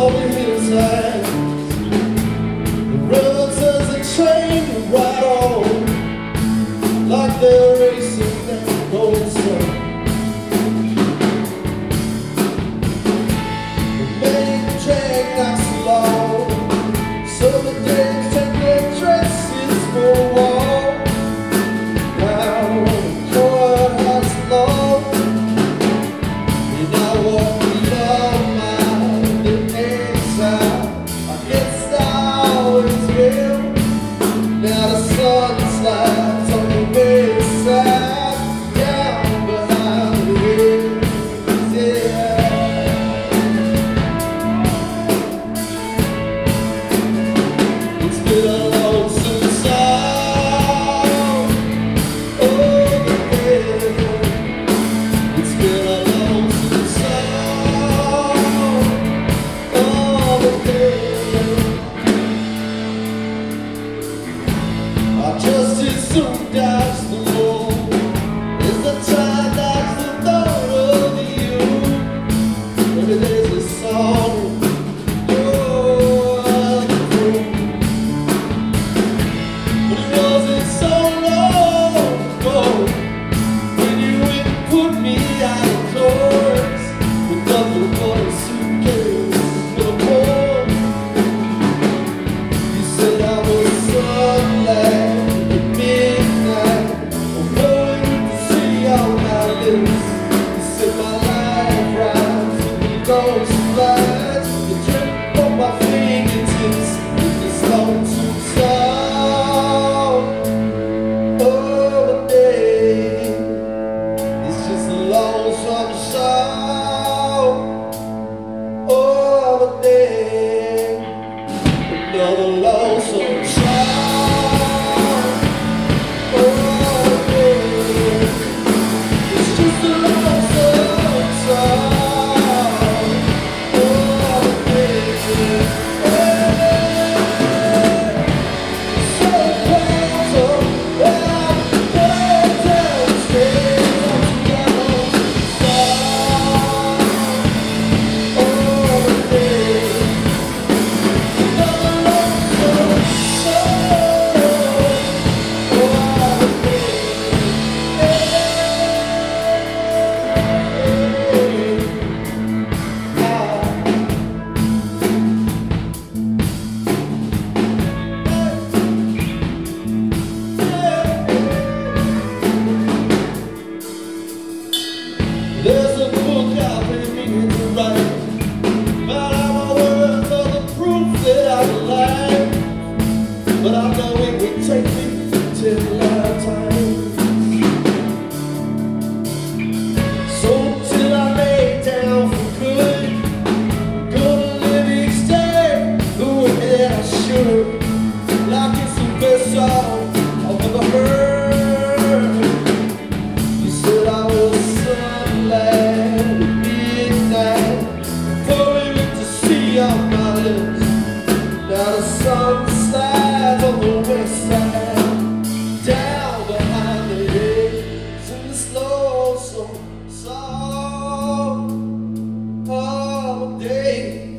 The road turns a train. Just as soon as the war is the time over you. odeio.